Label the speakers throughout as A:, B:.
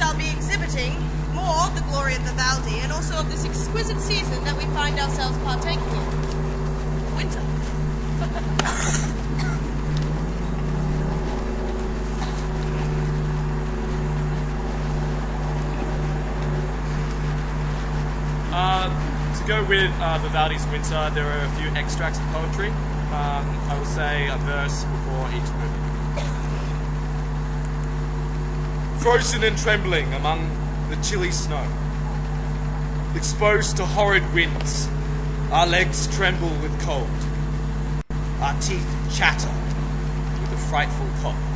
A: shall be exhibiting more of the glory of Vivaldi and also of this exquisite season that we find ourselves partaking in. Winter.
B: Uh, to go with uh, Vivaldi's Winter, there are a few extracts of poetry. Um, I will say a verse before each movement. Frozen and trembling among the chilly snow, exposed to horrid winds, our legs tremble with cold, our teeth chatter with a frightful cold.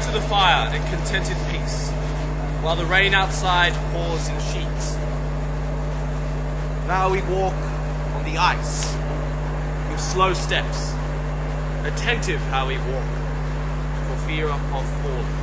B: To the fire in contented peace. while the rain outside pours in sheets. Now we walk on the ice with slow steps, attentive how we walk, for fear of falling.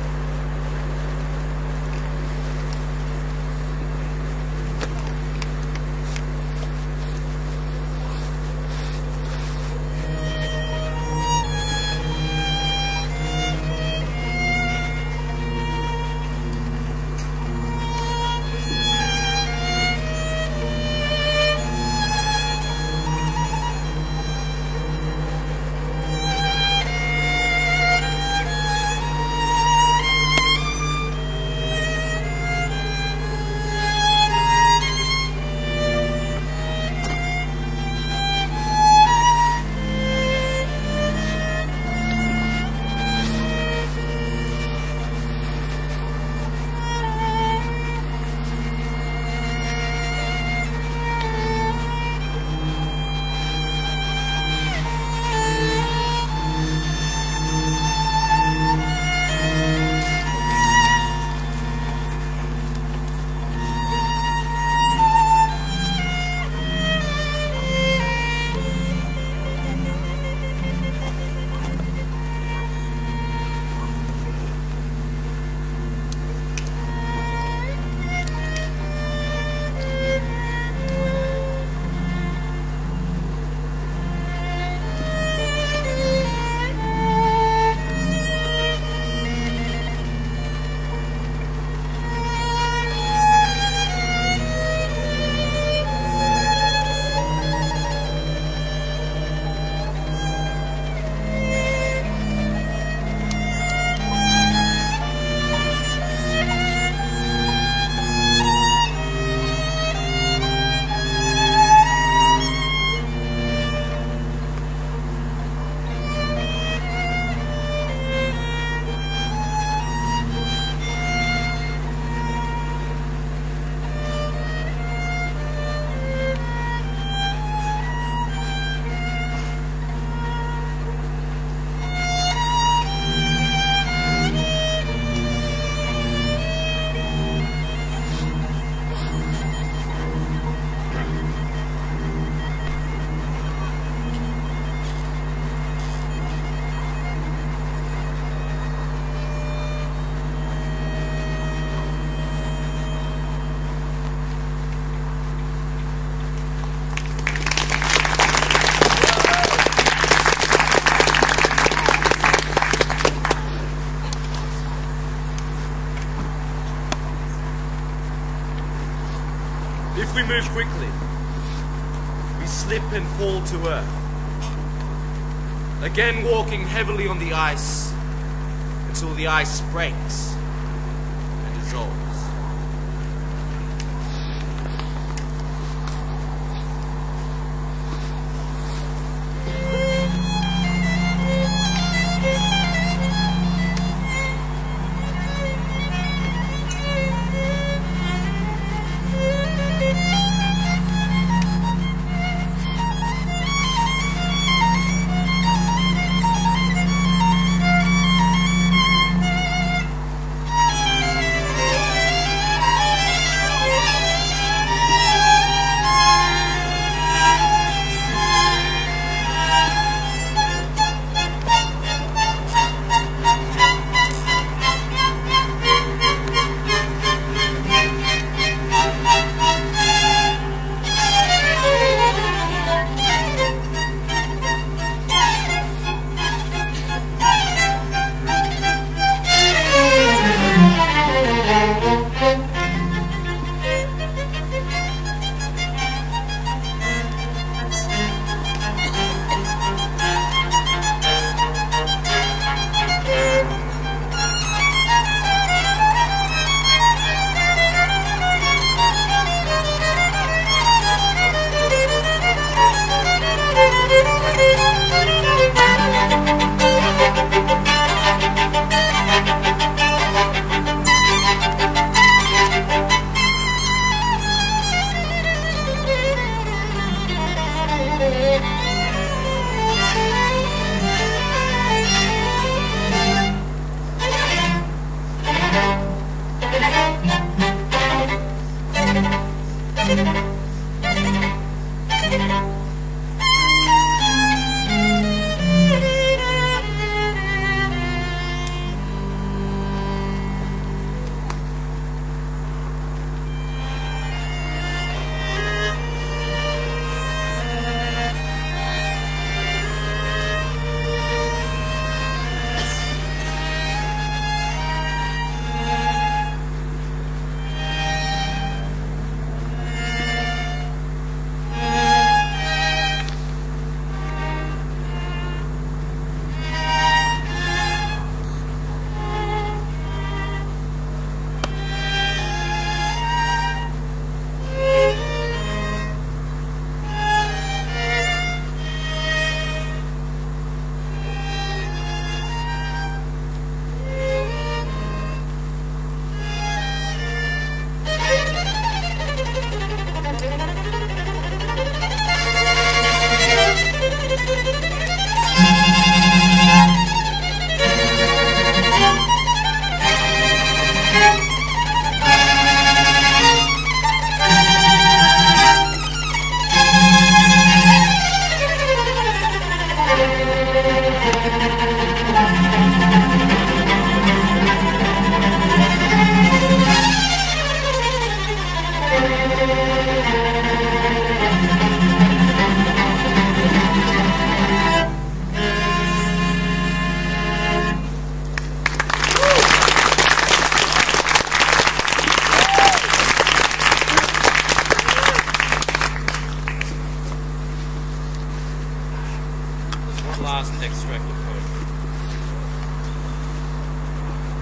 B: If we move quickly, we slip and fall to earth. Again, walking heavily on the ice until the ice breaks and dissolves.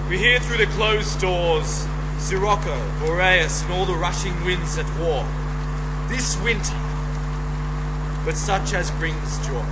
B: We hear through the closed doors Sirocco, Boreas, and all the rushing winds at war. This winter, but such as brings joy.